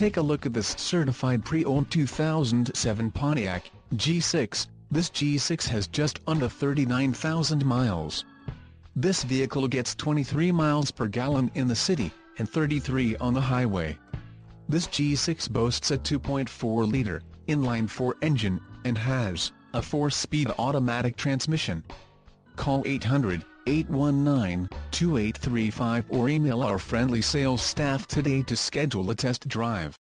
Take a look at this certified pre-owned 2007 Pontiac G6. This G6 has just under 39,000 miles. This vehicle gets 23 miles per gallon in the city, and 33 on the highway. This G6 boasts a 2.4-liter, inline-four engine, and has a 4-speed automatic transmission. Call 800-819-2835 or email our friendly sales staff today to schedule a test drive.